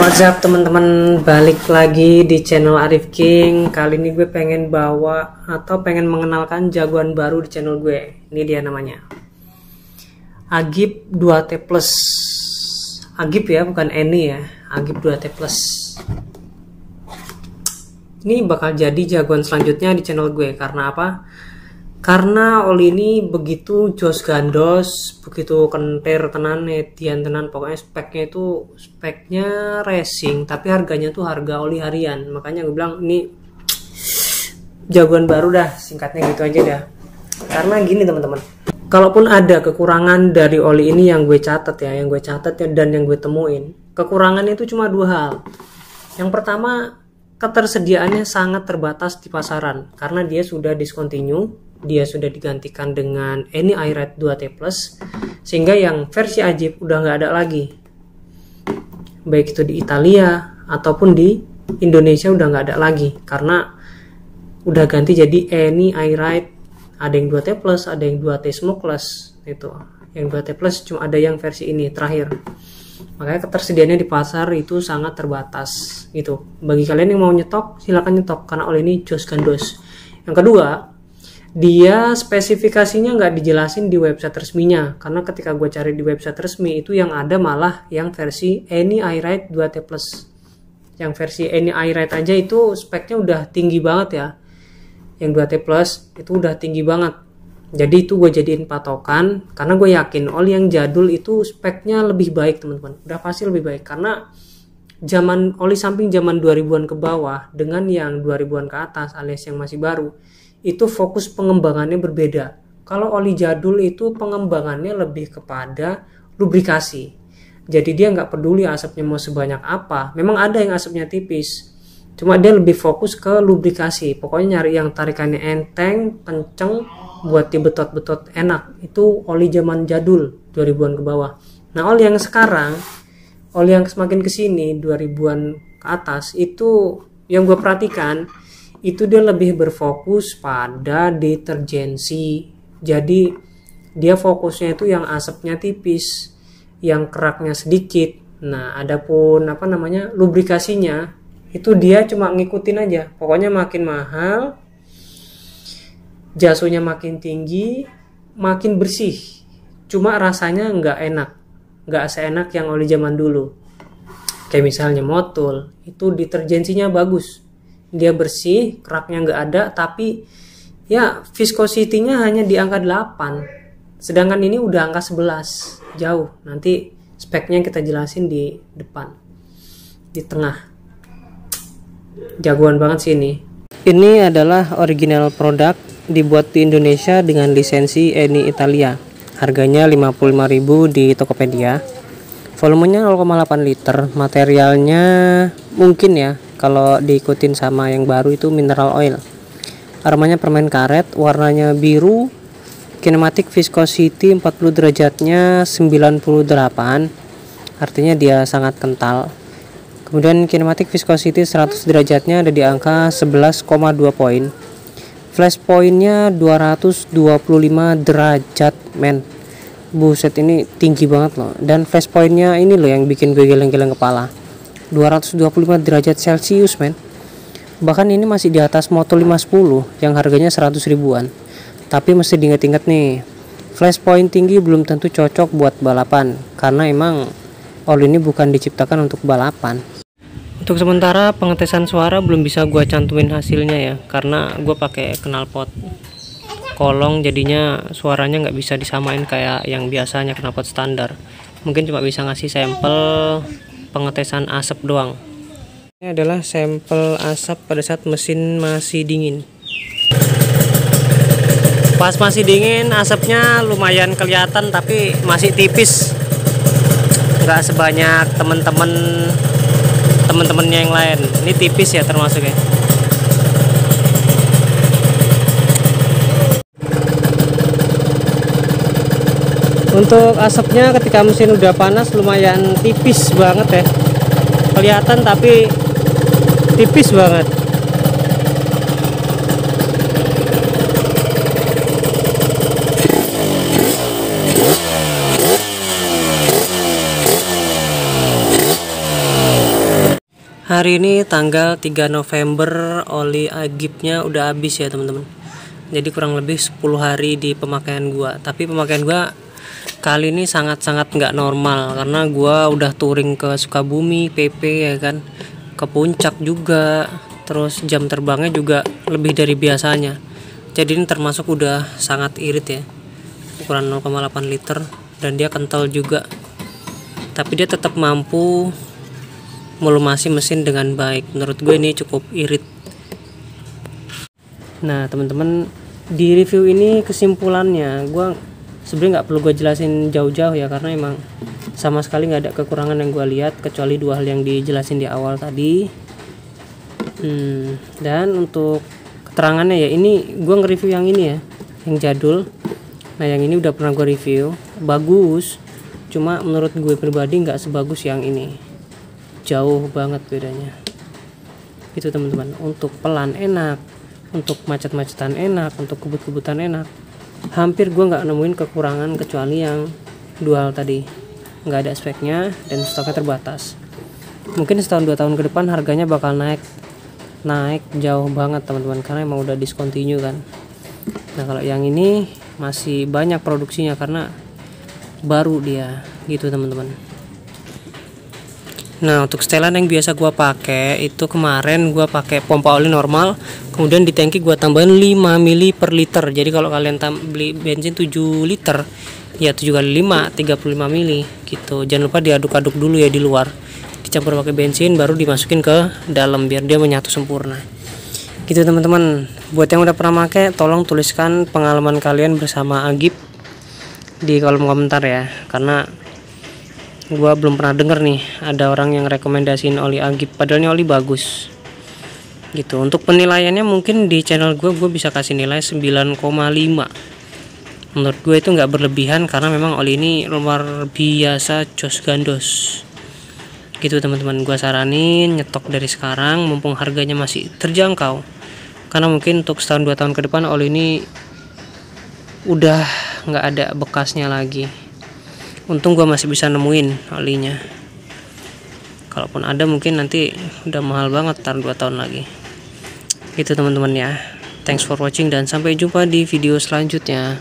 What's up teman-teman? Balik lagi di channel Arif King. Kali ini gue pengen bawa atau pengen mengenalkan jagoan baru di channel gue. Ini dia namanya. Agip 2T Plus. Agip ya bukan Eni ya. Agip 2T Plus. Ini bakal jadi jagoan selanjutnya di channel gue. Karena apa karena oli ini begitu jos gandos begitu kenter tenan netian tenan pokoknya speknya itu speknya racing tapi harganya tuh harga oli harian. Makanya gue bilang ini jagoan baru dah singkatnya gitu aja dah. Karena gini teman-teman kalaupun ada kekurangan dari oli ini yang gue catat ya yang gue catat ya dan yang gue temuin kekurangannya itu cuma dua hal. Yang pertama ketersediaannya sangat terbatas di pasaran karena dia sudah discontinue dia sudah digantikan dengan Any iRide 2T Plus sehingga yang versi Ajib udah nggak ada lagi. Baik itu di Italia ataupun di Indonesia udah nggak ada lagi karena udah ganti jadi Any iRide ada yang 2T Plus ada yang 2T Smokeless itu. Yang 2T Plus cuma ada yang versi ini terakhir. Makanya ketersediaannya di pasar itu sangat terbatas gitu. Bagi kalian yang mau nyetok silahkan nyetok karena oleh ini jos gandos. Yang kedua dia spesifikasinya nggak dijelasin di website resminya. Karena ketika gue cari di website resmi itu yang ada malah yang versi Any iRide 2T Plus. Yang versi Any iRide aja itu speknya udah tinggi banget ya. Yang 2T Plus itu udah tinggi banget. Jadi itu gue jadiin patokan karena gue yakin oli yang jadul itu speknya lebih baik teman-teman. Udah pasti lebih baik. Karena zaman oli samping zaman 2000-an ke bawah dengan yang 2000-an ke atas alias yang masih baru itu fokus pengembangannya berbeda. Kalau oli jadul itu pengembangannya lebih kepada lubrikasi. Jadi dia nggak peduli asapnya mau sebanyak apa. Memang ada yang asapnya tipis. Cuma dia lebih fokus ke lubrikasi. Pokoknya nyari yang tarikannya enteng, kenceng, buat dibetot-betot enak. Itu oli zaman jadul 2000-an ke bawah. Nah oli yang sekarang, oli yang semakin ke sini 2000-an ke atas itu yang gue perhatikan itu dia lebih berfokus pada deterjensi jadi dia fokusnya itu yang asapnya tipis yang keraknya sedikit. Nah adapun apa namanya lubrikasinya itu dia cuma ngikutin aja. Pokoknya makin mahal jasunya makin tinggi makin bersih. Cuma rasanya nggak enak. Nggak seenak yang oleh zaman dulu. Kayak misalnya motul itu deterjensinya bagus dia bersih keraknya nggak ada tapi ya viscosity-nya hanya di angka 8 sedangkan ini udah angka 11 jauh. Nanti speknya kita jelasin di depan di tengah. Jagoan banget sih ini. Ini adalah original produk dibuat di Indonesia dengan lisensi Eni Italia. Harganya 55.000 di Tokopedia. Volumenya 0,8 liter. Materialnya mungkin ya kalau diikutin sama yang baru itu mineral oil. Aromanya permen karet warnanya biru kinematik viscosity 40 derajatnya 98 artinya dia sangat kental. Kemudian kinematik viscosity 100 derajatnya ada di angka 11,2 poin. Flash pointnya 225 derajat men. Buset ini tinggi banget loh. Dan flash pointnya ini loh yang bikin gue geleng-geleng kepala 225 derajat celcius men. Bahkan ini masih di atas Moto 510 yang harganya 100 ribuan. Tapi mesti diinget-inget nih flash point tinggi belum tentu cocok buat balapan karena emang all ini bukan diciptakan untuk balapan. Untuk sementara pengetesan suara belum bisa gua cantumin hasilnya ya karena gue pakai knalpot kolong jadinya suaranya nggak bisa disamain kayak yang biasanya knalpot standar. Mungkin cuma bisa ngasih sampel pengetesan asap doang. Ini adalah sampel asap pada saat mesin masih dingin. Pas masih dingin asapnya lumayan kelihatan tapi masih tipis. Nggak sebanyak temen-temen temen-temennya yang lain. Ini tipis ya termasuk untuk asapnya ketika mesin udah panas lumayan tipis banget ya kelihatan tapi tipis banget Hari ini tanggal 3 November oli agibnya udah habis ya teman-teman. Jadi kurang lebih 10 hari di pemakaian gua. Tapi pemakaian gua kali ini sangat-sangat nggak normal karena gua udah touring ke Sukabumi PP ya kan? Ke puncak juga terus jam terbangnya juga lebih dari biasanya. Jadi ini termasuk udah sangat irit ya. Ukuran 0,8 liter dan dia kental juga. Tapi dia tetap mampu melumasi mesin dengan baik. Menurut gue ini cukup irit. Nah teman-teman di review ini kesimpulannya gue sebenarnya nggak perlu gue jelasin jauh-jauh ya karena emang sama sekali nggak ada kekurangan yang gue lihat kecuali dua hal yang dijelasin di awal tadi. Hmm, dan untuk keterangannya ya ini gue nge-review yang ini ya yang jadul. Nah yang ini udah pernah gue review bagus. Cuma menurut gue pribadi nggak sebagus yang ini. Jauh banget bedanya. Itu teman-teman untuk pelan enak untuk macet-macetan enak untuk kebut-kebutan enak hampir gue nggak nemuin kekurangan kecuali yang dual tadi. Nggak ada speknya dan stoknya terbatas. Mungkin setahun dua tahun ke depan harganya bakal naik naik jauh banget teman-teman karena emang udah discontinue kan. Nah kalau yang ini masih banyak produksinya karena baru dia gitu teman-teman. Nah untuk setelan yang biasa gua pakai itu kemarin gua pakai pompa oli normal, kemudian di tangki gua tambahin 5 mili per liter. Jadi kalau kalian beli bensin 7 liter, ya 7 kali 5 35 mili gitu. Jangan lupa diaduk-aduk dulu ya di luar. Dicampur pakai bensin baru dimasukin ke dalam biar dia menyatu sempurna. Gitu teman-teman. Buat yang udah pernah pakai, tolong tuliskan pengalaman kalian bersama Agip di kolom komentar ya, karena gua belum pernah denger nih ada orang yang rekomendasiin oli agip padahal ini oli bagus gitu. Untuk penilaiannya mungkin di channel gue gue bisa kasih nilai 9,5 menurut gue itu nggak berlebihan karena memang oli ini luar biasa jos gandos. Gitu teman-teman. Gue saranin nyetok dari sekarang mumpung harganya masih terjangkau. Karena mungkin untuk setahun dua tahun ke depan oli ini udah nggak ada bekasnya lagi. Untung gua masih bisa nemuin olinya. Kalaupun ada mungkin nanti udah mahal banget tar 2 tahun lagi itu teman-teman ya. Thanks for watching dan sampai jumpa di video selanjutnya